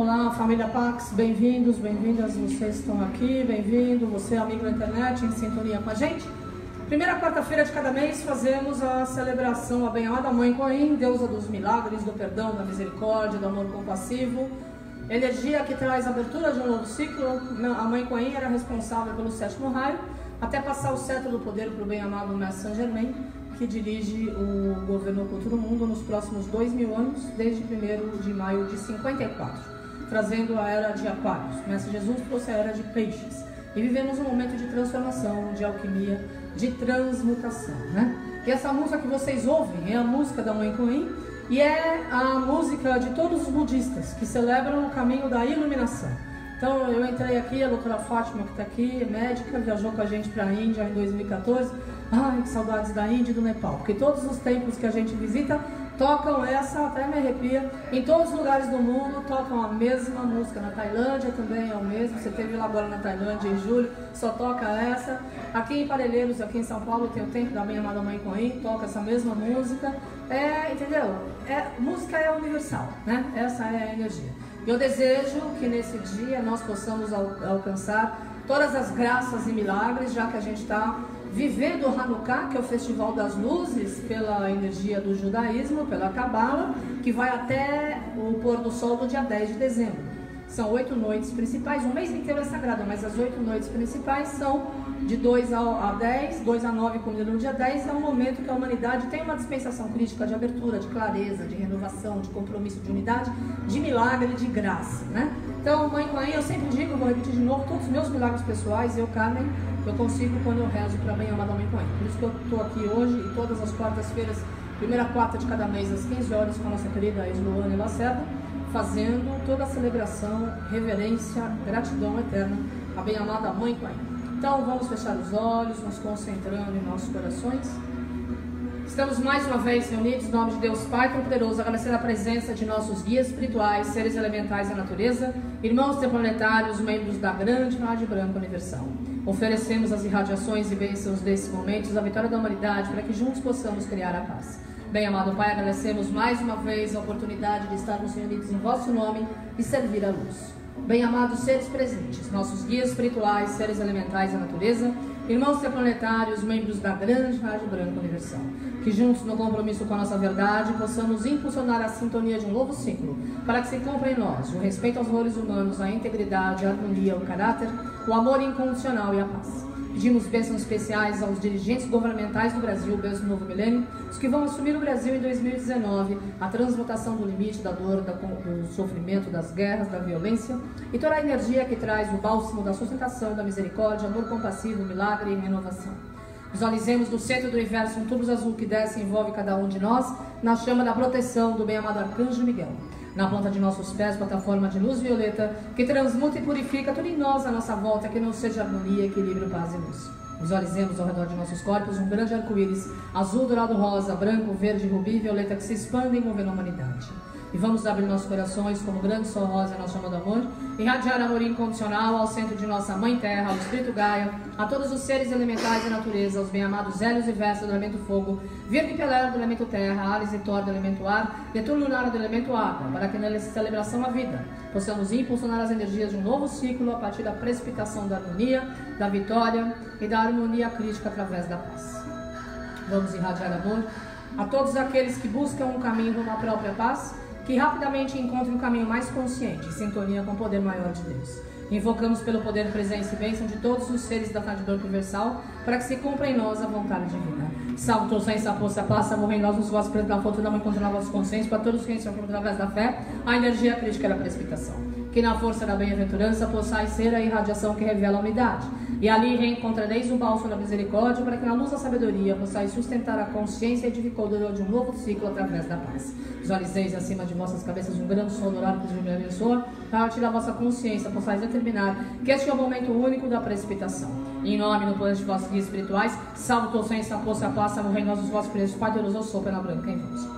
Olá, família Pax, bem-vindos, bem-vindas, vocês estão aqui, bem-vindo, você amigo da internet, em sintonia com a gente. Primeira quarta-feira de cada mês fazemos a celebração à bem-amada Mãe Coim, deusa dos milagres, do perdão, da misericórdia, do amor compassivo, energia que traz abertura de um novo ciclo. A Mãe Coim era responsável pelo sétimo raio, até passar o cetro do poder para o bem-amado Mestre Saint Germain, que dirige o governo oculto do mundo nos próximos dois mil anos, desde 1 de maio de 54 trazendo a era de Aquários. Mestre Jesus trouxe a era de Peixes. E vivemos um momento de transformação, de alquimia, de transmutação, né? E essa música que vocês ouvem é a música da Mãe Coen e é a música de todos os budistas que celebram o caminho da iluminação. Então eu entrei aqui, a doutora Fátima que está aqui, médica, viajou com a gente para a Índia em 2014. Ai, que saudades da Índia e do Nepal, porque todos os templos que a gente visita tocam essa, até me arrepia. Em todos os lugares do mundo tocam a mesma música. Na Tailândia também é o mesmo. Você teve lá agora na Tailândia em julho, só toca essa. Aqui em Parelheiros, aqui em São Paulo, tem o Tempo da Minha Amada Mãe Coim, toca essa mesma música. É, entendeu? É, música é universal, né? Essa é a energia. Eu desejo que nesse dia nós possamos al alcançar todas as graças e milagres, já que a gente está vivendo o Hanukkah, que é o Festival das Luzes, pela energia do judaísmo, pela Kabbalah, que vai até o pôr do sol do dia 10 de dezembro. São oito noites principais, o mês inteiro é sagrado, mas as oito noites principais são de 2 a 10, 2 a 9, como no dia 10, é um momento que a humanidade tem uma dispensação crítica de abertura, de clareza, de renovação, de compromisso, de unidade, de milagre, de graça, né? Então, mãe, mãe, eu sempre digo, vou repetir de novo, todos os meus milagres pessoais, eu, Carmen, eu consigo quando eu rezo para bem amada mãe mãe. Por isso que eu estou aqui hoje e todas as quartas-feiras, primeira quarta de cada mês, às 15 horas, com a nossa querida Esloane Lacerda, fazendo toda a celebração, reverência, gratidão eterna à bem amada mãe mãe. Então vamos fechar os olhos, nos concentrando em nossos corações. Estamos mais uma vez reunidos em nome de Deus Pai Todo-Poderoso, agradecendo a presença de nossos guias espirituais, seres elementais da natureza, irmãos interplanetários, membros da grande Rádio Branca Universal. Oferecemos as irradiações e bênçãos desses momentos, a vitória da humanidade, para que juntos possamos criar a paz. Bem, amado Pai, agradecemos mais uma vez a oportunidade de estarmos reunidos em vosso nome e servir a luz. Bem, amados seres presentes, nossos guias espirituais, seres elementais da natureza, irmãos interplanetários, membros da grande Rádio Branca Universal, que juntos no compromisso com a nossa verdade possamos impulsionar a sintonia de um novo ciclo, para que se cumpra em nós o respeito aos valores humanos, a integridade, a harmonia, o caráter, o amor incondicional e a paz. Pedimos bênçãos especiais aos dirigentes governamentais do Brasil, bênção do novo milênio, os que vão assumir o Brasil em 2019, a transmutação do limite, da dor, do sofrimento, das guerras, da violência e toda a energia que traz o bálsamo da sustentação, da misericórdia, amor compassivo, milagre e renovação. Visualizemos no centro do universo um tubo azul que desce e envolve cada um de nós na chama da proteção do bem-amado Arcanjo Miguel na ponta de nossos pés, plataforma de luz violeta, que transmuta e purifica tudo em nós à nossa volta, que não seja harmonia, equilíbrio, paz e luz. Visualizemos ao redor de nossos corpos um grande arco-íris, azul, dourado, rosa, branco, verde, rubi e violeta que se expande envolvendo a humanidade. E vamos abrir nossos corações como grande sol rosa, nossa chama do amor, irradiar amor incondicional ao centro de nossa Mãe Terra, ao Espírito Gaia, a todos os seres elementais da natureza, aos bem-amados Hélios e Vesta do elemento fogo, Virgem Pelera do elemento terra, Ares e Thor do elemento ar, Netuno Lunar do elemento água, para que nessa celebração à vida possamos impulsionar as energias de um novo ciclo a partir da precipitação da harmonia, da vitória e da harmonia crítica através da paz. Vamos irradiar amor a todos aqueles que buscam um caminho rumo à própria paz que rapidamente encontre um caminho mais consciente, em sintonia com o poder maior de Deus. Invocamos pelo poder, presença e bênção de todos os seres da Rádio Universal, para que se cumpra em nós a vontade divina. Salve, sem essa força passa, morrer em nós, nos vossos pretos da fortuna, mãe contra nossos conscientes, para todos que estão através da fé, a energia crítica da precipitação. Que na força da bem-aventurança possais ser a irradiação que revela a unidade. E ali reencontrareis o bálsamo da misericórdia, para que na luz da sabedoria possais sustentar a consciência edificadora de um novo ciclo através da paz. Visualizeis acima de vossas cabeças um grande sol dourado que me abençoa, para da vossa consciência possais determinar que este é o momento único da precipitação. Em nome do poder de vossos guias espirituais, salve o sem essa força, passa, morrer nós os vossos presos, Pai Deus, eu sou pela branca em vós.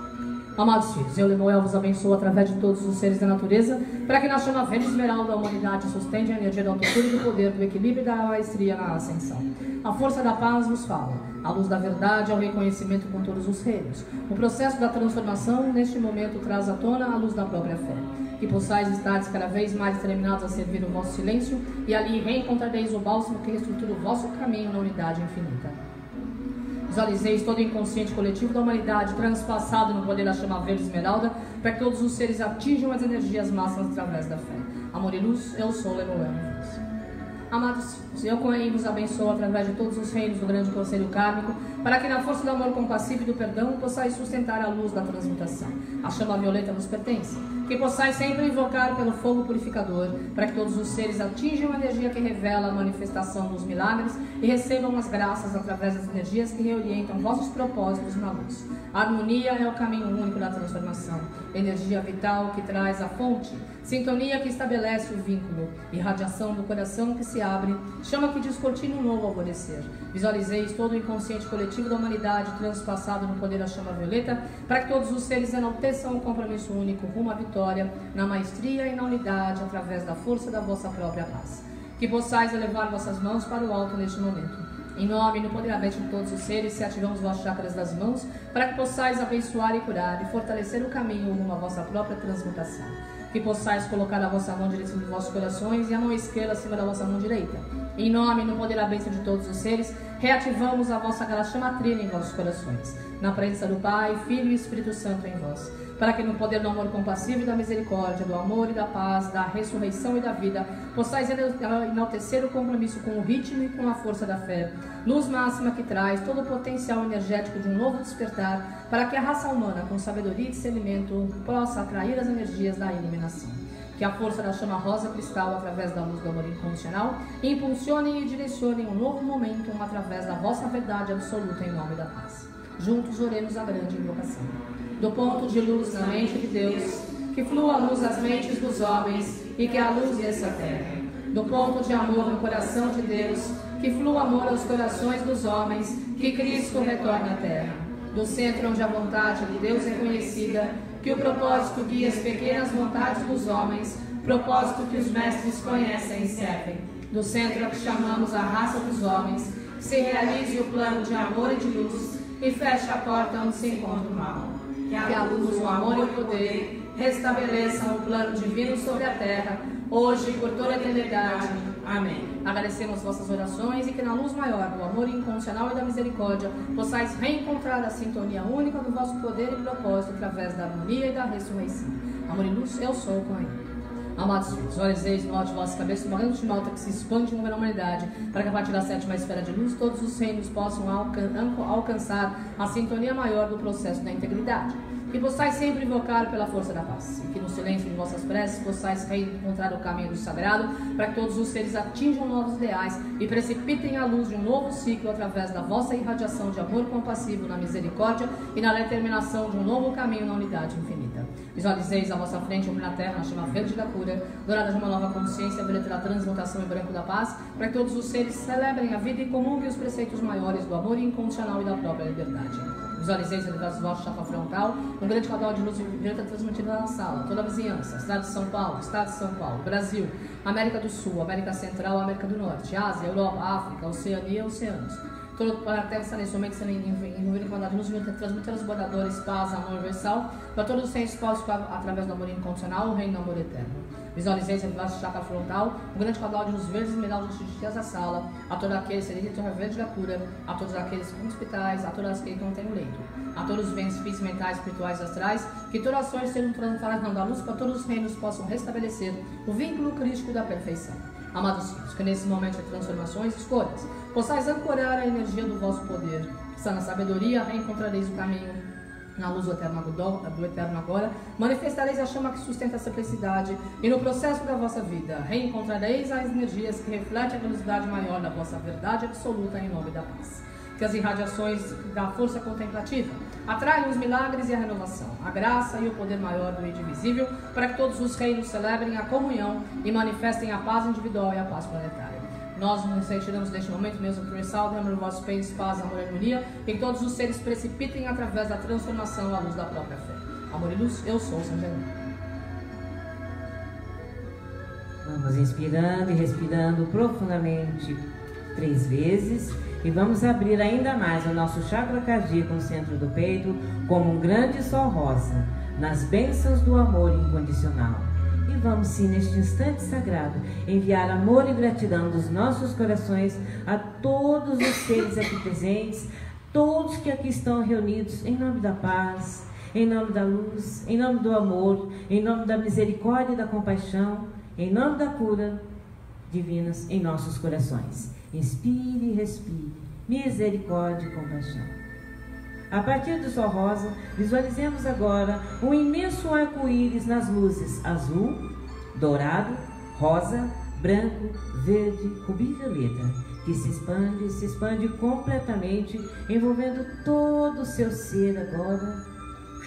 Amados filhos, eu, Lemuel, vos abençoo através de todos os seres da natureza, para que na chama verde esmeralda da humanidade sustente a energia da altura e do poder, do equilíbrio e da maestria na ascensão. A força da paz vos fala, a luz da verdade ao reconhecimento com todos os reinos. O processo da transformação, neste momento, traz à tona a luz da própria fé. Que possais estar cada vez mais determinados a servir o vosso silêncio, e ali reencontrareis o bálsamo que reestrutura o vosso caminho na unidade infinita. Visualizeis todo o inconsciente coletivo da humanidade transpassado no poder da chama verde esmeralda, para que todos os seres atinjam as energias máximas através da fé. Amor e luz, eu sou Lemuel em. Amados, eu Coen vos abençoo através de todos os reinos do grande conselho kármico, para que na força do amor compassivo e do perdão possais sustentar a luz da transmutação. A chama violeta vos pertence que possais sempre invocar pelo fogo purificador, para que todos os seres atinjam a energia que revela a manifestação dos milagres e recebam as graças através das energias que reorientam vossos propósitos na luz. A harmonia é o caminho único da transformação, energia vital que traz a fonte, sintonia que estabelece o vínculo, irradiação do coração que se abre, chama que descortina um novo alvorecer. Visualizeis todo o inconsciente coletivo da humanidade transpassado no poder da chama violeta, para que todos os seres enalteçam o compromisso único rumo à vitória, na maestria e na unidade, através da força da vossa própria paz. Que possais elevar vossas mãos para o alto neste momento. Em nome e no poderamento de todos os seres, se ativamos vossos chakras das mãos, para que possais abençoar e curar e fortalecer o caminho rumo à vossa própria transmutação. Que possais colocar a vossa mão direita nos vossos corações e a mão esquerda acima da vossa mão direita. Em nome e no poder da de todos os seres, reativamos a vossa gala chamatrina em vossos corações. Na presença do Pai, Filho e Espírito Santo em vós para que no poder do amor compassivo e da misericórdia, do amor e da paz, da ressurreição e da vida, possais enaltecer o compromisso com o ritmo e com a força da fé, luz máxima que traz todo o potencial energético de um novo despertar, para que a raça humana, com sabedoria e discernimento, possa atrair as energias da iluminação. Que a força da chama rosa cristal, através da luz do amor incondicional, impulsione e direcione um novo momento através da vossa verdade absoluta em nome da paz. Juntos oremos a grande invocação do ponto de luz na mente de Deus, que flua a luz nas mentes dos homens e que a luz desça à terra. Do ponto de amor no coração de Deus, que flua amor aos corações dos homens, que Cristo retorne à terra. Do centro onde a vontade de Deus é conhecida, que o propósito guia as pequenas vontades dos homens, propósito que os mestres conhecem e servem. Do centro a que chamamos a raça dos homens, se realize o plano de amor e de luz e feche a porta onde se encontra o mal que a luz, o amor e o poder restabeleçam o plano divino sobre a terra, hoje e por toda a eternidade. Amém. Agradecemos vossas orações e que na luz maior do amor incondicional e da misericórdia possais reencontrar a sintonia única do vosso poder e propósito através da harmonia e da ressurreição. Amor e luz, eu sou com ele. Amados visualizeis no alto de vossa cabeça uma grande malta que se expande na humanidade, para que a partir da sétima esfera de luz todos os reinos possam alcan alcançar a sintonia maior do processo da integridade. Que possais sempre invocar pela força da paz, e que no silêncio de vossas preces possais reencontrar o caminho do sagrado, para que todos os seres atinjam novos ideais e precipitem a luz de um novo ciclo através da vossa irradiação de amor compassivo na misericórdia e na determinação de um novo caminho na unidade infinita. Visualizeis à vossa frente o na terra, na chama verde da cura, dourada de uma nova consciência, vereda da transmutação e branco da paz, para que todos os seres celebrem a vida e comunguem os preceitos maiores do amor incondicional e da própria liberdade. Visualizeis através do vosso chapa frontal, um grande caudal de luz violeta transmitido na sala, toda a vizinhança, estado de São Paulo, estado de São Paulo, Brasil, América do Sul, América Central, América do Norte, Ásia, Europa, África, Oceania e Oceanos todo, para a Terra sendo envolvido com a luz, transmite transbordadores, paz, amor universal, para todos os seres expostos através do amor incondicional, o reino do amor eterno. Visualizei esse vasto chakra frontal, um grande caudal de luz verdes e esmeraldas dias da sala, a todos aqueles seres de terra verde da cura, a todos aqueles com hospitais, a todos aqueles que não têm o leito, a todos os bens físicos, mentais, espirituais e astrais, que todas as ações sejam transformadas na luz para todos os reinos possam restabelecer o vínculo crítico da perfeição. Amados filhos, que nesse momento de transformações, escolhas, possais ancorar a energia do vosso poder. Está na sabedoria, reencontrareis o caminho na luz do eterno, do eterno agora, manifestareis a chama que sustenta a simplicidade e no processo da vossa vida reencontrareis as energias que refletem a velocidade maior da vossa verdade absoluta em nome da paz. Que as irradiações da força contemplativa atraiam os milagres e a renovação, a graça e o poder maior do indivisível, para que todos os reinos celebrem a comunhão e manifestem a paz individual e a paz planetária. Nós nos retiramos neste momento mesmo universal, derramando o vosso peitos, paz, amor e harmonia, que todos os seres precipitem através da transformação à luz da própria fé. Amor e luz, eu sou São Germano. Vamos inspirando e respirando profundamente três vezes. E vamos abrir ainda mais o nosso chakra cardíaco no centro do peito, como um grande sol rosa, nas bênçãos do amor incondicional. E vamos sim, neste instante sagrado, enviar amor e gratidão dos nossos corações a todos os seres aqui presentes, todos que aqui estão reunidos, em nome da paz, em nome da luz, em nome do amor, em nome da misericórdia e da compaixão, em nome da cura divinas em nossos corações. Inspire e respire, misericórdia e compaixão. A partir do sol rosa, visualizemos agora um imenso arco-íris nas luzes azul, dourado, rosa, branco, verde, rubi e violeta, que se expande, se expande completamente, envolvendo todo o seu ser agora,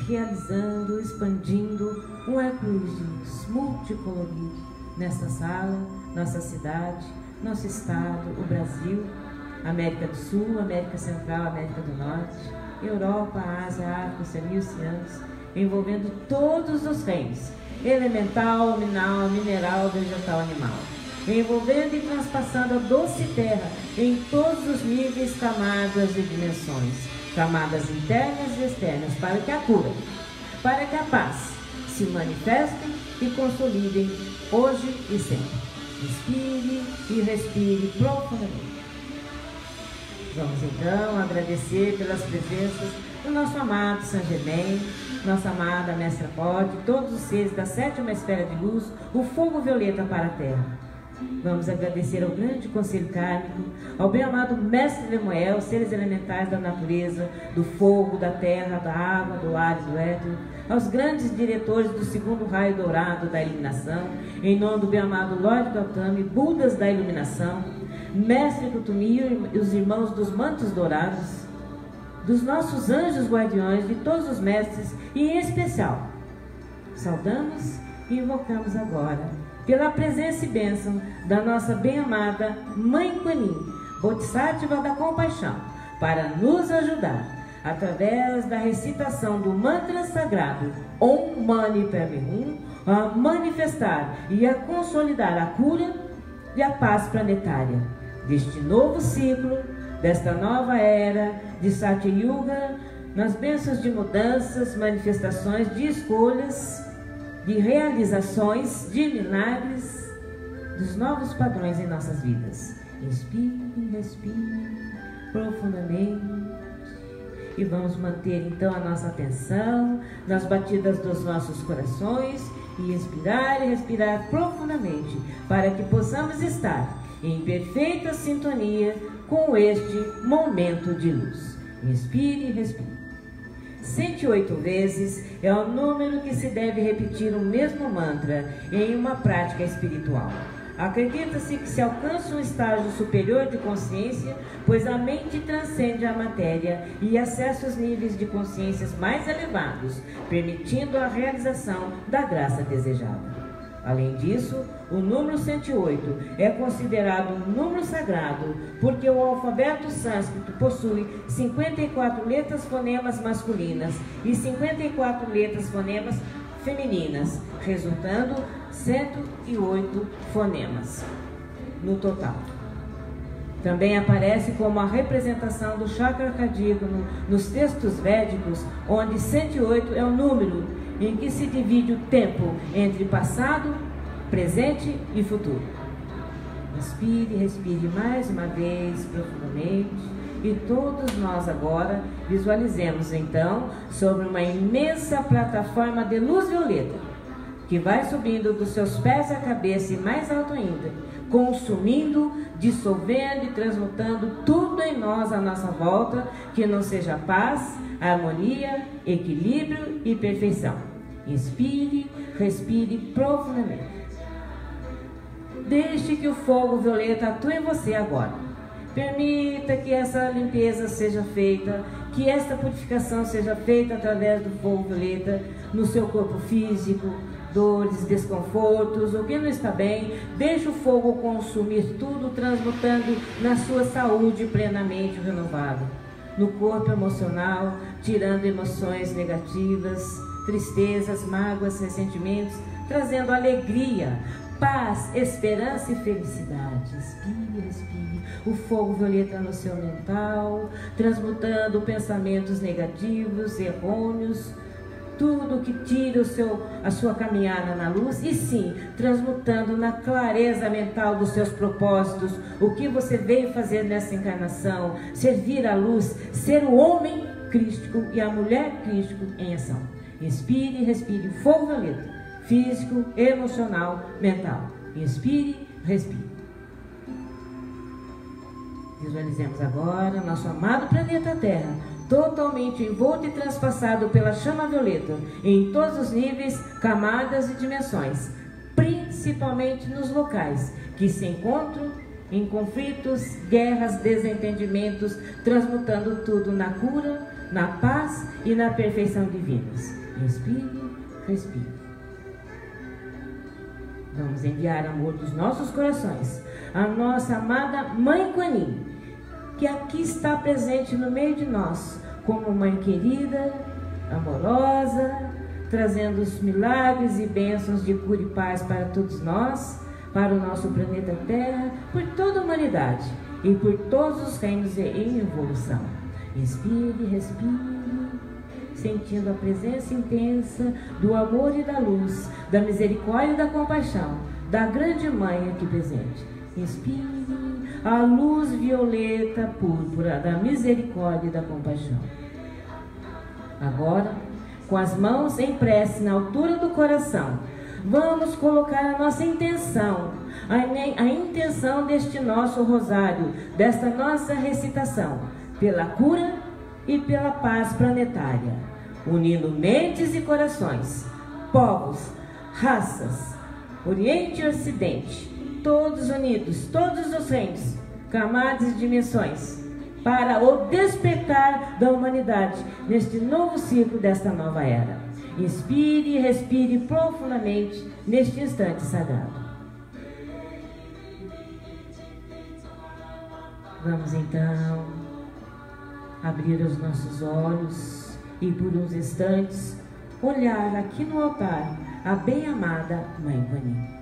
realizando, expandindo um arco-íris multicolorido nesta sala, nossa cidade, nosso estado, o Brasil, América do Sul, América Central, América do Norte Europa, Ásia, África, Oceania e Oceanos, envolvendo todos os reinos, elemental, mineral, mineral, vegetal, animal, envolvendo e transpassando a doce terra em todos os níveis, camadas e dimensões, camadas internas e externas, para que a cura, para que a paz se manifestem e consolidem hoje e sempre. Inspire e respire profundamente. Vamos então agradecer pelas presenças do nosso amado São Germain, nossa amada Mestra Pode, todos os seres da sétima esfera de luz, o fogo violeta para a Terra. Vamos agradecer ao grande conselho kármico, ao bem-amado Mestre Lemuel, seres elementais da natureza, do fogo, da terra, da água, do ar e do éter, aos grandes diretores do segundo raio dourado da iluminação, em nome do bem-amado Lorde Gautami, Budas da iluminação, Mestre Kutumir e os irmãos dos mantos dourados, dos nossos anjos guardiões, de todos os mestres e em especial, saudamos e invocamos agora pela presença e bênção da nossa bem-amada Mãe Kunim, Bodhisattva da Compaixão, para nos ajudar através da recitação do mantra sagrado Om Mani Padme Hum, a manifestar e a consolidar a cura e a paz planetária deste novo ciclo, desta nova era de Satya Yuga, nas bênçãos de mudanças, manifestações, de escolhas, de realizações, de milagres, dos novos padrões em nossas vidas. Inspire, respire profundamente. E vamos manter então a nossa atenção nas batidas dos nossos corações e inspirar e respirar profundamente para que possamos estar em perfeita sintonia com este momento de luz. Inspire e respire. 108 vezes é o número que se deve repetir o mesmo mantra em uma prática espiritual. Acredita-se que se alcança um estágio superior de consciência, pois a mente transcende a matéria e acessa os níveis de consciências mais elevados, permitindo a realização da graça desejada. Além disso, o número 108 é considerado um número sagrado porque o alfabeto sânscrito possui 54 letras fonemas masculinas e 54 letras fonemas femininas, resultando 108 fonemas no total. Também aparece como a representação do chakra cardíaco nos textos védicos, onde 108 é o número em que se divide o tempo entre passado, presente e futuro. Inspire, respire mais uma vez profundamente. E todos nós agora visualizemos então sobre uma imensa plataforma de luz violeta que vai subindo dos seus pés à cabeça e mais alto ainda, consumindo, dissolvendo e transmutando tudo em nós à nossa volta que não seja paz, harmonia, equilíbrio e perfeição. Inspire, respire profundamente. Deixe que o fogo violeta atue em você agora. Permita que essa limpeza seja feita, que esta purificação seja feita através do fogo violeta no seu corpo físico, dores, desconfortos, o que não está bem, deixe o fogo consumir tudo, transmutando na sua saúde plenamente renovada. No corpo emocional, tirando emoções negativas, tristezas, mágoas, ressentimentos, trazendo alegria, paz, esperança e felicidade. Respire, respire. O fogo violeta no seu mental, transmutando pensamentos negativos, errôneos, tudo que tira o seu, a sua caminhada na luz e sim transmutando na clareza mental dos seus propósitos, o que você veio fazer nessa encarnação, servir a luz, ser o homem crístico e a mulher crístico em ação. Inspire, respire fogo violeta, físico, emocional, mental. Inspire, respire. Visualizemos agora nosso amado planeta Terra, totalmente envolto e transpassado pela chama violeta, em todos os níveis, camadas e dimensões, principalmente nos locais que se encontram em conflitos, guerras, desentendimentos, transmutando tudo na cura, na paz e na perfeição divinas. Respire, respire. Vamos enviar amor dos nossos corações à nossa amada Mãe Quanin, que aqui está presente no meio de nós, como mãe querida, amorosa, trazendo os milagres e bênçãos de cura e paz para todos nós, para o nosso planeta Terra, por toda a humanidade e por todos os reinos em evolução. Inspire, respire sentindo a presença intensa do amor e da luz, da misericórdia e da compaixão, da grande mãe aqui presente. Inspire a luz violeta púrpura da misericórdia e da compaixão. Agora, com as mãos em prece na altura do coração, vamos colocar a nossa intenção, a, a intenção deste nosso rosário, desta nossa recitação, pela cura e pela paz planetária, unindo mentes e corações, povos, raças, Oriente e Ocidente, todos unidos, todos os reinos, camadas e dimensões, para o despertar da humanidade neste novo ciclo desta nova era. Inspire e respire profundamente neste instante sagrado. Vamos então abrir os nossos olhos e por uns instantes olhar aqui no altar a bem-amada Mãe Quanin.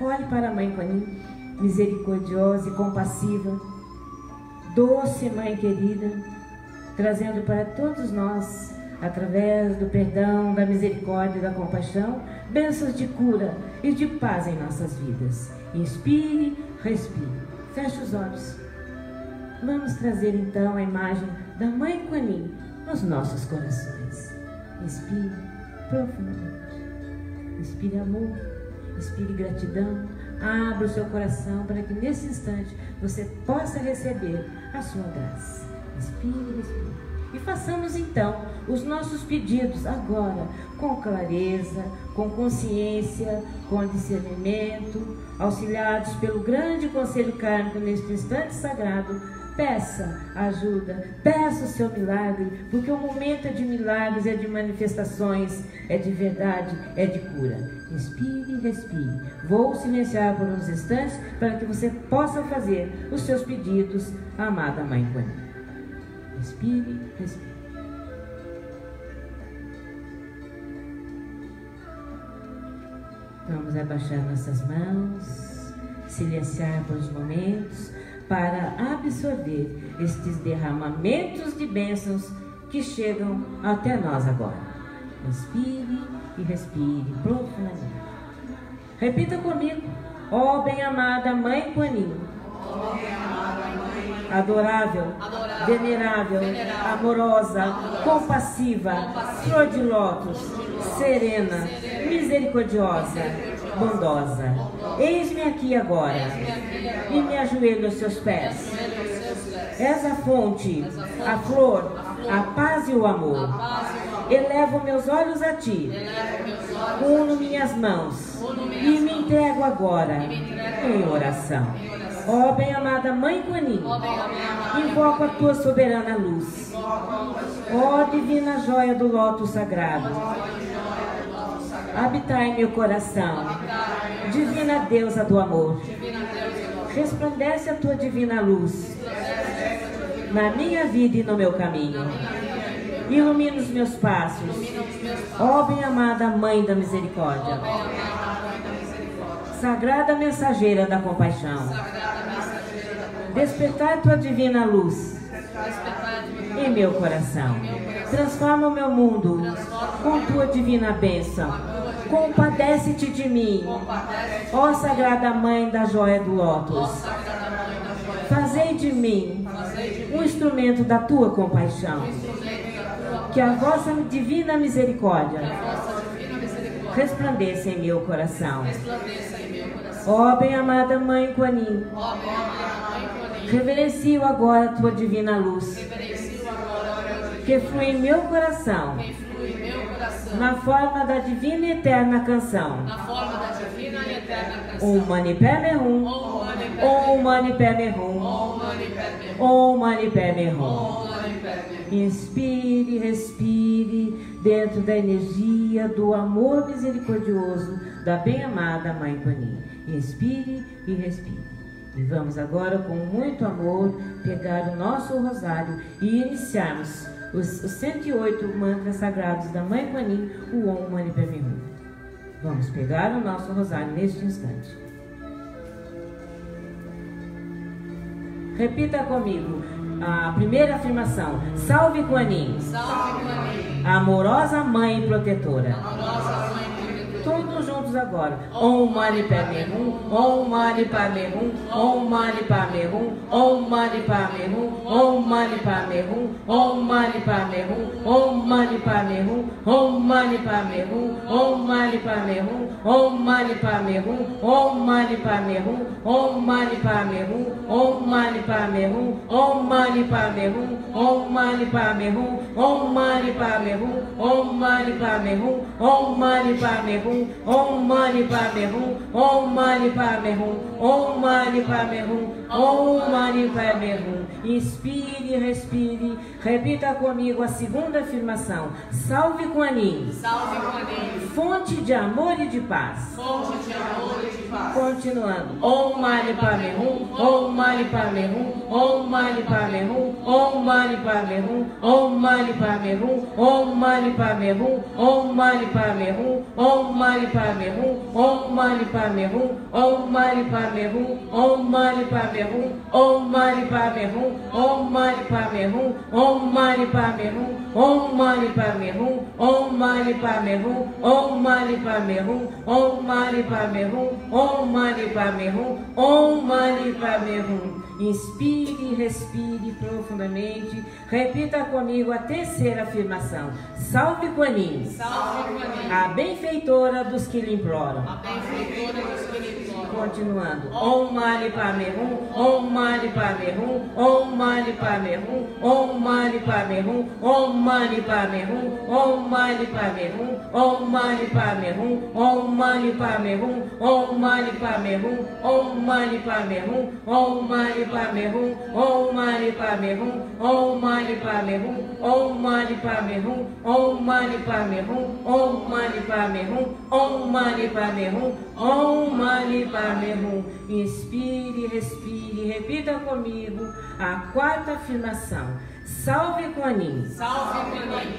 Olhe para a Mãe Quanin, misericordiosa e compassiva, doce Mãe querida, trazendo para todos nós, através do perdão, da misericórdia e da compaixão, bênçãos de cura e de paz em nossas vidas. Inspire, respire. Feche os olhos. Vamos trazer então a imagem da Mãe Quanin nos nossos corações. Inspire profundamente. Inspire amor, inspire gratidão. Abra o seu coração para que nesse instante você possa receber a sua graça. Inspire, respire. E façamos então os nossos pedidos agora, com clareza, com consciência, com discernimento, auxiliados pelo grande conselho kármico neste instante sagrado Peça ajuda, peça o seu milagre, porque o momento é de milagres, é de manifestações, é de verdade, é de cura. Inspire respire. Vou silenciar por uns instantes para que você possa fazer os seus pedidos, amada Mãe Quane. Respire, respire. Vamos abaixar nossas mãos, silenciar por uns momentos para absorver estes derramamentos de bênçãos que chegam até nós agora. Inspire e respire profundamente. Repita comigo. Ó oh, bem-amada Mãe Quaninho. Oh, adorável, adorável venerável, venerável, amorosa, amorosa compassiva, compassiva, flor de lótus, serena, serena misericordiosa, misericordiosa bondosa. bondosa. Eis-me aqui agora e me ajoelho aos seus pés. És a fonte, a flor, a paz e o amor. Elevo meus olhos a ti, uno minhas mãos e me entrego agora em oração. Ó oh, bem-amada Mãe Quanin, invoco a tua soberana luz. Ó oh, divina joia do loto sagrado, habitai meu coração. Divina deusa do amor, resplandece a tua divina luz na minha vida e no meu caminho. Ilumina os meus passos, ó bem-amada Mãe da Misericórdia. Sagrada mensageira da compaixão. Despertai tua divina luz em meu coração. Transforma o meu mundo com tua divina bênção. Compadece-te de mim, ó Sagrada Mãe da joia do Lótus. Fazei de mim um instrumento da tua compaixão. Que a vossa divina misericórdia resplandeça em meu coração. Ó bem-amada Mãe Quanin, reverencio agora a tua divina luz, que flui em meu coração, na forma da divina e eterna canção. Om Mani Padme Hum, Om Mani Padme Hum, Om Mani Padme Hum. Inspire, respire dentro da energia do amor misericordioso da bem-amada Mãe Quanin. Inspire e respire. E vamos agora, com muito amor, pegar o nosso rosário e iniciarmos os, os 108 mantras sagrados da Mãe Quanin, o Om Mani Padme Hum. Vamos pegar o nosso rosário neste instante. Repita comigo a primeira afirmação. Salve Quanin. Salve Quanin. Amorosa Mãe Protetora. Amorosa Mãe Protetora. Todos juntos agora. Om Mani Padme Hum, Om Mani Padme Hum, Om Mani Padme Hum, Om Mani Padme Hum, Om Mani Padme Hum, Om Mani Padme Hum, Om Mani Padme Hum, Om Mani Padme Hum, Om Mani Padme Hum, Om Mani Padme Hum, Om Mani Padme Hum, Om Mani Padme Hum, Om Mani Padme Hum, Om Mani Padme Hum, Om Mani Padme Hum, Om Mani Padme Hum. Om Mani Padme Hum. Om Mani Padme Hum. Om Mani Padme Hum. Om Mani Padme Hum. Om Mani Padme Hum. Om Mani Padme Hum. Inspire, respire repita comigo a segunda afirmação. Salve Quanin, Salve Quanin. fonte de amor e de paz. Fonte de amor e de paz. Continuando. Om Mani Padme Hum, Om Mani Padme Hum, Om Mani Padme Hum, Om Mani Padme Hum, Om Mani Padme Hum, Om Mani Padme Hum, Om Mani Padme Hum, Om Mani Padme Hum, Om Mani Padme Hum, Om Mani Padme Hum, Om Mani Padme Hum, Om Mani Padme Hum, Om Mani Padme Hum, Om Om Mani Padme Hum. Om Mani Padme Hum. Om Mani Padme Hum. Om Mani Padme Hum. Om Mani Padme Hum. Om Mani Padme Hum. Om Mani Padme Hum. Om Mani Padme Hum. Inspire, respire profundamente. Repita comigo a terceira afirmação. Salve Quanin, Salve Quanin. a benfeitora dos que lhe imploram. A benfeitora dos que lhe imploram. Continuando. Om Mani Padme Hum, Om Mani Padme Hum, Om Mani Padme Hum, Om Mani Padme Hum, Om Mani Padme Hum, Om Mani Padme Hum, Om Mani Padme Hum, Om Mani Padme Hum, Om Mani Padme Hum, Om Mani Padme Hum, Om Mani Padme Hum, Om Mani Padme Hum, Om Mani Padme Hum, Om Mani Padme Hum, Om Mani Padme Hum, Om Mani Padme Hum, Om Mani Padme Hum, Om Mani Padme Hum. Inspire, respire, repita comigo a quarta afirmação. Salve Quanin, Salve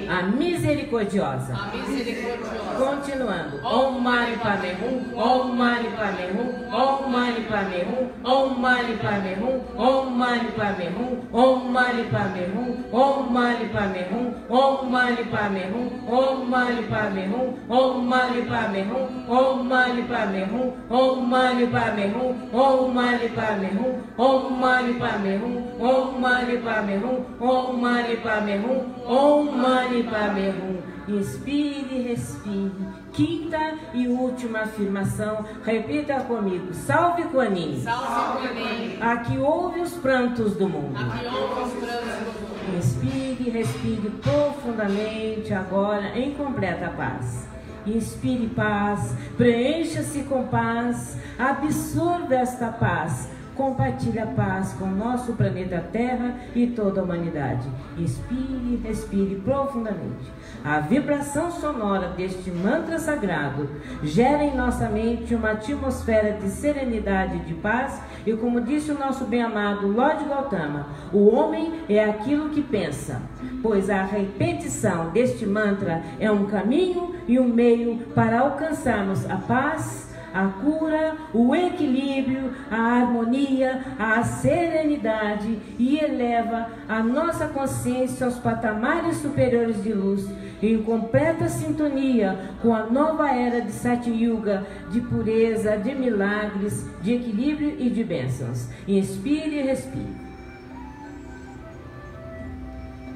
a misericordiosa. A misericordiosa. Continuando. Om Mani Padme Hum, Om Mani Padme Hum, Om Mani Padme Hum, Om Mani Padme Hum, Om Mani Padme Hum, Om Mani Padme Hum, Om Mani Padme Hum, Om Mani Padme Hum, Om Mani Padme Hum, Om Mani Padme Hum, Om Mani Padme Hum, Om Mani Padme Hum, Om Mani Padme Hum, Om Mani Padme Hum, Om Mani Padme Hum, Om Mani Padme Om Mani Padme. Inspire, respire. Quinta e última afirmação. Repita comigo. Salve Quanin. Salve Quanin. Aqui ouve os prantos do mundo. Aqui ouve os prantos do mundo. Inspire, respire profundamente agora em completa paz. Inspire paz, preencha-se com paz, absorva esta paz. Compartilhe a paz com o nosso planeta Terra e toda a humanidade. Inspire, respire profundamente. A vibração sonora deste mantra sagrado gera em nossa mente uma atmosfera de serenidade e de paz. E como disse o nosso bem-amado Lord Gautama, o homem é aquilo que pensa, pois a repetição deste mantra é um caminho e um meio para alcançarmos a paz, a cura, o equilíbrio, a harmonia, a serenidade e eleva a nossa consciência aos patamares superiores de luz, em completa sintonia com a nova era de Sati Yuga, de pureza, de milagres, de equilíbrio e de bênçãos. Inspire e respire.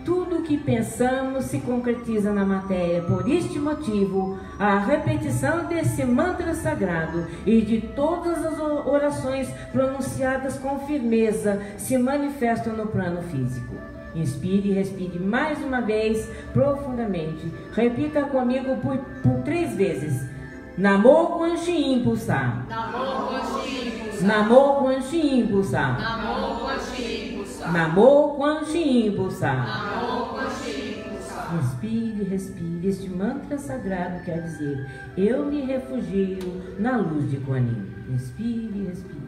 Tudo o que pensamos se concretiza na matéria. Por este motivo, a repetição desse mantra sagrado e de todas as orações pronunciadas com firmeza se manifestam no plano físico. Inspire e respire mais uma vez profundamente. Repita comigo por, por três vezes. Namô Quan Chi Impulsar. Namô Quan Chi Impulsar. Namô Quan Chi Impulsar. Chi Namô Quan Chi Impulsar. Respire, respire. Este mantra sagrado quer dizer: Eu me refugio na luz de Kuan Yin. Respire, respire.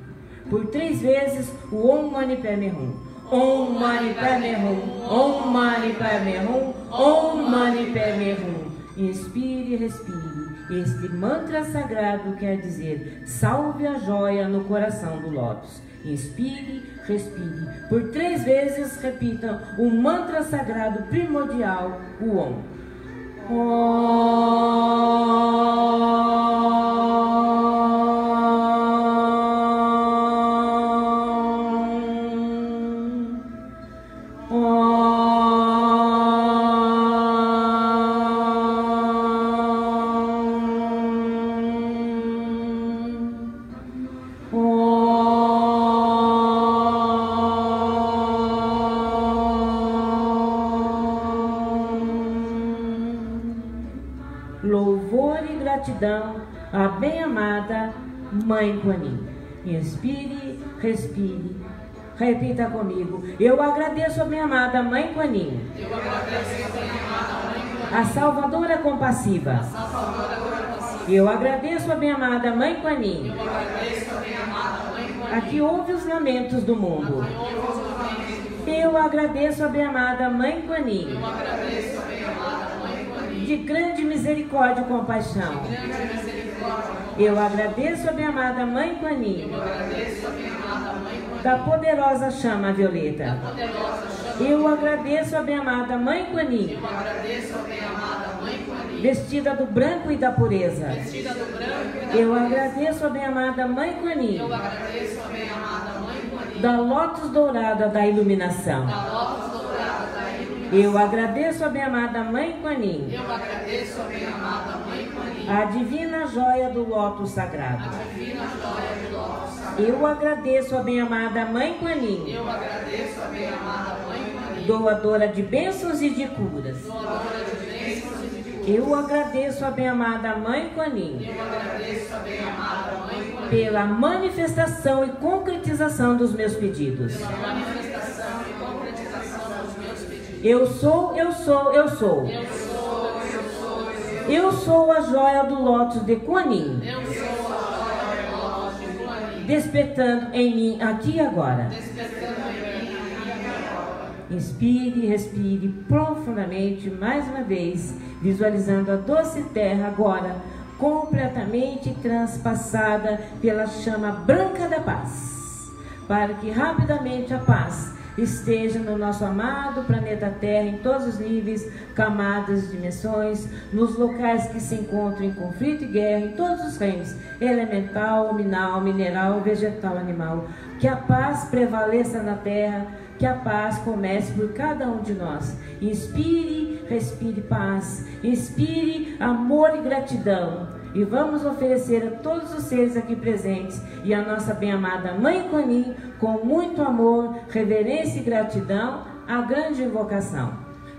Por três vezes o Om Mani Padme Hum. Om Mani Padme Hum. Om Mani Padme Hum. Om Mani Padme Hum. Inspire, respire. Este mantra sagrado quer dizer: Salve a joia no coração do lótus. Inspire, respire. Por três vezes repitam o mantra sagrado primordial, o Om. Mãe Repita comigo. Eu agradeço a minha amada Mãe Quanin. Eu agradeço a minha amada Mãe. A Salvadora compassiva. A Salvadora compassiva. Eu agradeço a minha amada Mãe Quanin. Eu agradeço a minha amada Mãe. A que ouve os lamentos do mundo. Eu agradeço a minha amada Mãe Quanin. Eu agradeço a minha amada Mãe. De grande misericórdia e compaixão. De grande misericórdia eu agradeço a minha amada Mãe Quaninho. Da poderosa chama violeta. Eu agradeço a minha amada Mãe Quaninho. Vestida do branco e da pureza. Eu agradeço a minha amada Mãe Quaninho. Da lótus dourada da iluminação. Eu agradeço a minha amada Mãe Quaninho. Eu agradeço a minha amada Mãe. A divina joia do lótus sagrado. A divina joia do sagrado. Eu agradeço a minha amada Mãe Quaninho. Eu agradeço a minha amada Mãe Quaninho. Doadora de bênçãos e de curas. Doadora de bênçãos e de curas. Eu agradeço a minha amada Mãe Quaninho. Eu agradeço a minha amada Mãe Quaninho. Pela manifestação e concretização dos meus pedidos. Pela manifestação e eu sou, eu sou, eu sou. Eu sou, eu sou, eu sou a joia do lótus de Kuanin. Eu sou Despertando em mim aqui e agora. Inspire e respire profundamente mais uma vez, visualizando a doce terra agora completamente transpassada pela chama branca da paz, para que rapidamente a paz esteja no nosso amado planeta Terra, em todos os níveis, camadas, dimensões, nos locais que se encontram em conflito e guerra, em todos os reinos, elemental, minal, mineral, vegetal, animal. Que a paz prevaleça na Terra, que a paz comece por cada um de nós. Inspire, respire paz, inspire amor e gratidão e vamos oferecer a todos os seres aqui presentes e a nossa bem-amada Mãe Conin, com muito amor, reverência e gratidão, a grande invocação.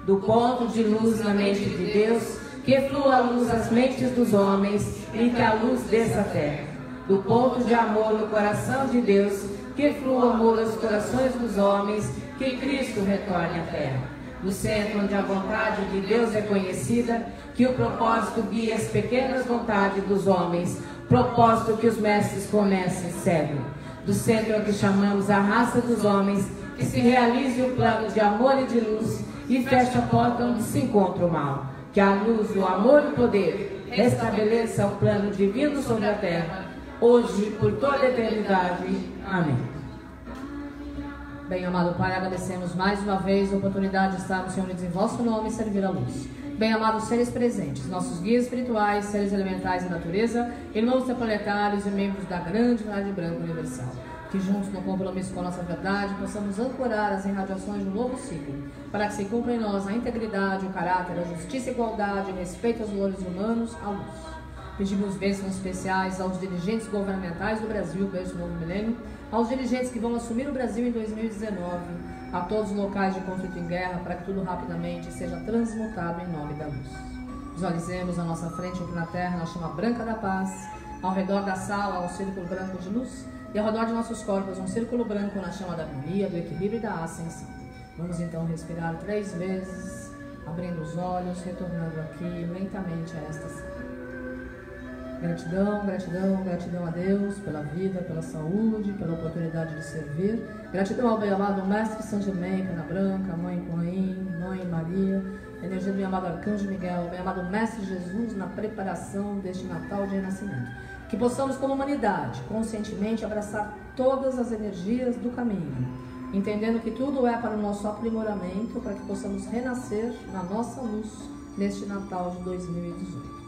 Do ponto de luz na mente de Deus, que flua a luz às mentes dos homens e que a luz desça à terra. Do ponto de amor no coração de Deus, que flua amor aos corações dos homens, que Cristo retorne à terra no centro onde a vontade de Deus é conhecida, que o propósito guia as pequenas vontades dos homens, propósito que os mestres comecem servem. Do centro que chamamos a raça dos homens, que se realize o plano de amor e de luz e feche a porta onde se encontra o mal. Que a luz, o amor e o poder restabeleça o plano divino sobre a terra hoje e por toda a eternidade. Amém. Bem, amado Pai, agradecemos mais uma vez a oportunidade de estarmos reunidos em vosso nome e servir a luz. Bem, amados seres presentes, nossos guias espirituais, seres elementais da natureza, irmãos planetários e membros da grande Rádio Branca Universal que juntos no compromisso com a nossa verdade possamos ancorar as irradiações do novo ciclo, para que se cumpra em nós a integridade, o caráter, a justiça e igualdade, o respeito aos valores humanos, a luz. Pedimos bênçãos especiais aos dirigentes governamentais do Brasil desde o novo milênio, aos dirigentes que vão assumir o Brasil em 2019, a todos os locais de conflito em guerra, para que tudo rapidamente seja transmutado em nome da luz. Visualizemos à nossa frente aqui na terra, na chama branca da paz, ao redor da sala, ao círculo branco de luz, e ao redor de nossos corpos um círculo branco na chama da harmonia, do equilíbrio e da ascensão. Vamos então respirar três vezes, abrindo os olhos, retornando aqui lentamente a esta sala. Gratidão, gratidão, gratidão a Deus pela vida, pela saúde, pela oportunidade de servir. Gratidão ao bem amado Mestre São Germain, Cana Branca, Mãe Coim, Mãe Maria, energia do bem amado Arcanjo Miguel, bem amado Mestre Jesus na preparação deste Natal de Renascimento. Que possamos, como humanidade, conscientemente abraçar todas as energias do caminho, entendendo que tudo é para o nosso aprimoramento, para que possamos renascer na nossa luz neste Natal de 2018.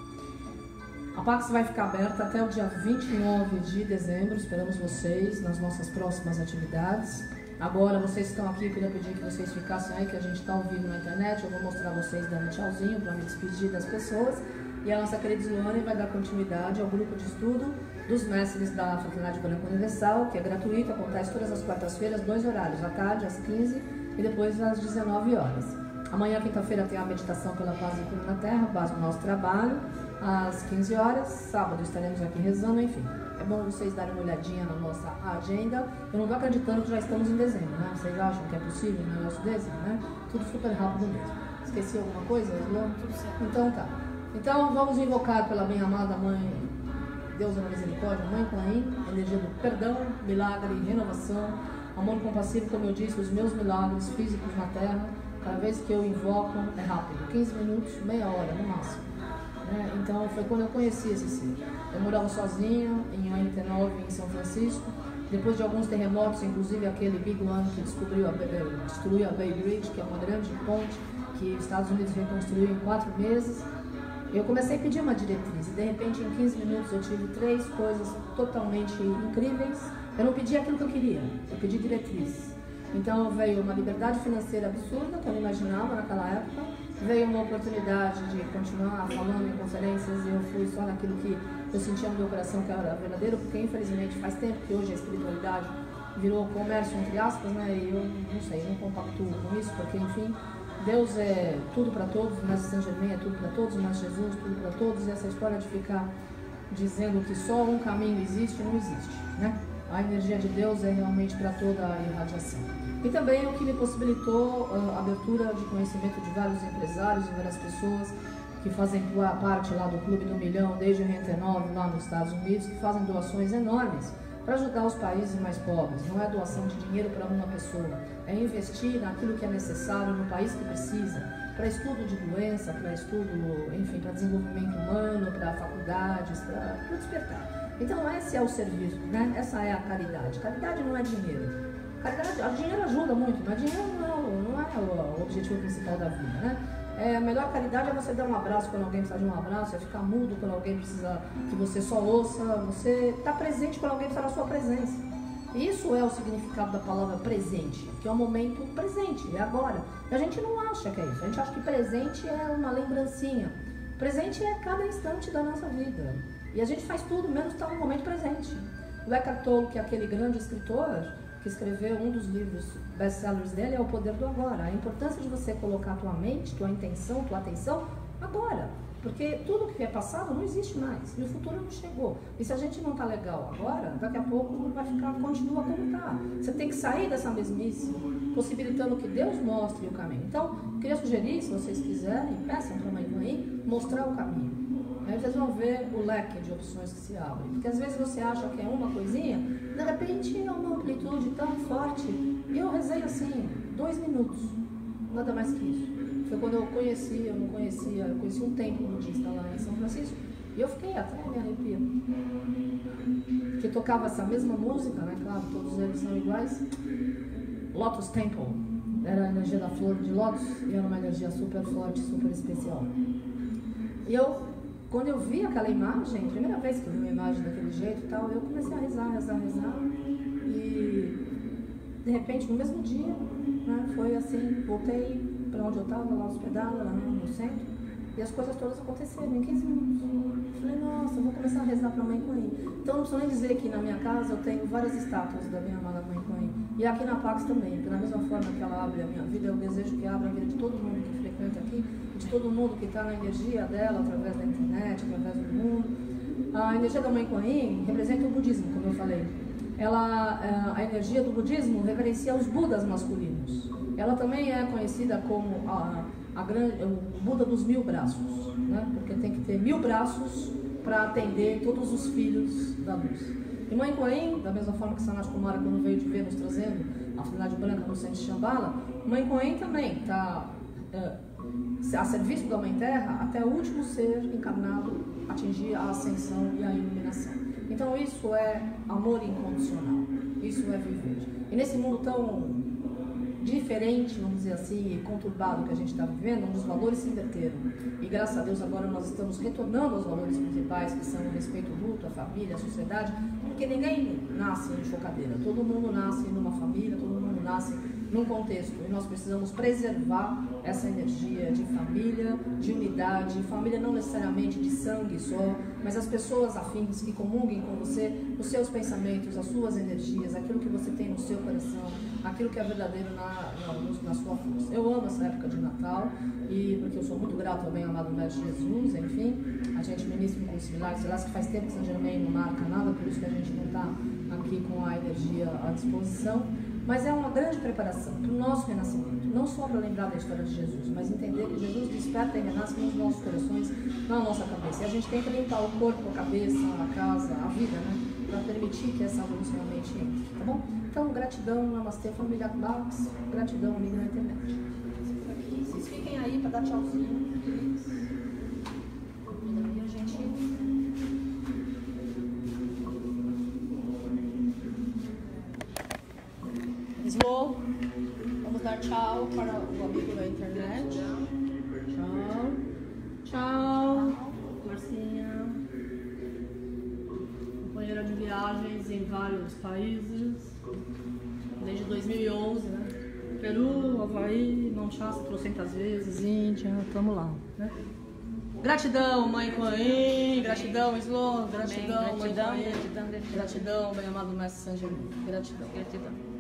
A Pax vai ficar aberta até o dia 29 de dezembro. Esperamos vocês nas nossas próximas atividades. Agora, vocês estão aqui, eu queria pedir que vocês ficassem aí, que a gente está vivo na internet. Eu vou mostrar vocês dando tchauzinho para me despedir das pessoas. E a nossa querida Islane vai dar continuidade ao grupo de estudo dos mestres da Fraternidade Branca Universal, que é gratuito, acontece todas as quartas-feiras, dois horários, à tarde, às 15 e depois às 19 horas. Amanhã, quinta-feira, tem a meditação pela paz e cura na Terra, base do nosso trabalho, às 15 horas. Sábado estaremos aqui rezando, enfim. É bom vocês darem uma olhadinha na nossa agenda. Eu não estou acreditando que já estamos em dezembro, né? Vocês acham que é possível um negócio desse, né? Tudo super rápido mesmo. Esqueci alguma coisa, Islã? Então tá. Então vamos invocar pela bem amada Mãe, Deus da Misericórdia, Mãe Claim, energia do perdão, milagre, renovação, amor compassivo, como eu disse, os meus milagres físicos na terra, cada vez que eu invoco é rápido, 15 minutos, meia hora no máximo. Né? Então foi quando eu conheci esse ciclo. Eu morava sozinha em 89 em São Francisco, depois de alguns terremotos, inclusive aquele Big One que descobriu a, eh, destruiu a Bay Bridge, que é uma grande ponte que os Estados Unidos reconstruiu em quatro meses, eu comecei a pedir uma diretriz e de repente em 15 minutos eu tive três coisas totalmente incríveis. Eu não pedi aquilo que eu queria, eu pedi diretriz. Então veio uma liberdade financeira absurda que eu não imaginava naquela época. Veio uma oportunidade de continuar falando em conferências e eu fui só naquilo que eu sentia no meu coração que era verdadeiro, porque infelizmente faz tempo que hoje a espiritualidade virou comércio entre aspas, né? E eu não sei, não compactuo com isso, porque enfim, Deus é tudo para todos, Mestre Saint Germain é tudo para todos, Mestre Jesus tudo para todos, e essa história de ficar dizendo que só um caminho existe, não existe, né? A energia de Deus é realmente para toda a irradiação. E também o que me possibilitou a abertura de conhecimento de vários empresários e várias pessoas que fazem parte lá do Clube do Milhão desde 89 lá nos Estados Unidos, que fazem doações enormes para ajudar os países mais pobres. Não é doação de dinheiro para uma pessoa, é investir naquilo que é necessário no país que precisa, para estudo de doença, para estudo, enfim, para desenvolvimento humano, para faculdades, para despertar. Então esse é o serviço, né? Essa é a caridade. Caridade não é dinheiro. Caridade, o dinheiro ajuda muito, mas dinheiro não é, não é o objetivo principal da vida, né? É, a melhor caridade é você dar um abraço quando alguém precisa de um abraço, é ficar mudo quando alguém precisa que você só ouça, você está presente quando alguém precisa da sua presença. Isso é o significado da palavra presente, que é o momento presente, é agora. E a gente não acha que é isso, a gente acha que presente é uma lembrancinha. Presente é cada instante da nossa vida. E a gente faz tudo menos estar no momento presente. O Eckhart Tolle, que é aquele grande escritor, que escreveu um dos livros best-sellers dele, é O Poder do Agora. A importância de você colocar tua mente, tua intenção, tua atenção agora. Porque tudo que é passado não existe mais. E o futuro não chegou. E se a gente não está legal agora, daqui a pouco vai ficar, continua como está. Você tem que sair dessa mesmice, possibilitando que Deus mostre o caminho. Então, queria sugerir, se vocês quiserem, peçam para a mãe aí, mostrar o caminho. Aí vocês vão ver o leque de opções que se abrem. Porque às vezes você acha que é uma coisinha, de repente é uma amplitude tão forte. E eu rezei assim, dois minutos, nada mais que isso. Foi quando eu conheci, eu não conhecia, eu conheci um templo budista lá em São Francisco. E eu fiquei até me arrepia. Que tocava essa mesma música, né? Claro, todos eles são iguais. Lotus Temple. Era a energia da flor de lótus e era uma energia super forte, super especial. E eu, quando eu vi aquela imagem, primeira vez que eu vi uma imagem daquele jeito e tal, eu comecei a rezar, rezar, rezar. E de repente, no mesmo dia, né, foi assim, voltei para onde eu estava, lá hospedada, lá no centro. E as coisas todas aconteceram em 15 minutos. Falei, nossa, vou começar a rezar para a mãe Coen. Então não preciso nem dizer que na minha casa eu tenho várias estátuas da minha amada mãe Coen. E aqui na Pax também, porque da mesma forma que ela abre a minha vida, eu desejo que abra a vida de todo mundo que frequenta aqui, todo mundo que está na energia dela, através da internet, através do mundo. A energia da mãe Coen representa o budismo, como eu falei. Ela, eh, a energia do budismo reverencia os budas masculinos. Ela também é conhecida como a a grande, o Buda dos mil braços, né? porque tem que ter mil braços para atender todos os filhos da luz. E Mãe Coen, da mesma forma que Sanat Kumara, quando veio de ver nos trazendo a finalidade branca no centro de Shambhala, Mãe Coen também está é, a serviço da Mãe Terra até o último ser encarnado atingir a ascensão e a iluminação. Então isso é amor incondicional, isso é viver. E nesse mundo tão diferente, vamos dizer assim, conturbado que a gente está vivendo, os valores se inverteram. E graças a Deus agora nós estamos retornando aos valores principais, que são o respeito mútuo, a família, a sociedade, porque ninguém nasce em chocadeira. Todo mundo nasce numa família, todo mundo nasce num contexto. E nós precisamos preservar essa energia de família, de unidade, família não necessariamente de sangue só, mas as pessoas afins que comunguem com você, os seus pensamentos, as suas energias, aquilo que você tem no seu coração, aquilo que é verdadeiro na, na, na sua força. Eu amo essa época de Natal, e porque eu sou muito grato ao bem amado Mestre Jesus, enfim, a gente ministra com similares, sei lá, que faz tempo que São Germain não marca nada, por isso que a gente não está aqui com a energia à disposição. Mas é uma grande preparação para o nosso renascimento, não só para lembrar da história de Jesus, mas entender que Jesus desperta e renasce nos nossos corações, na nossa cabeça. E a gente tem que limpar o corpo, a cabeça, a casa, a vida, né? Para permitir que essa luz realmente entre, tá bom? Então, gratidão, Namastê, família Bax, gratidão, amigo na internet. Vocês fiquem aí para dar tchauzinho. Monchassa trocentas vezes, Índia, tamo lá, né? Gratidão, mãe Coen, gratidão, Slow, gratidão, gratidão, mãe gratidão, gratidão, bem amado mestre San Gratidão. Gratidão.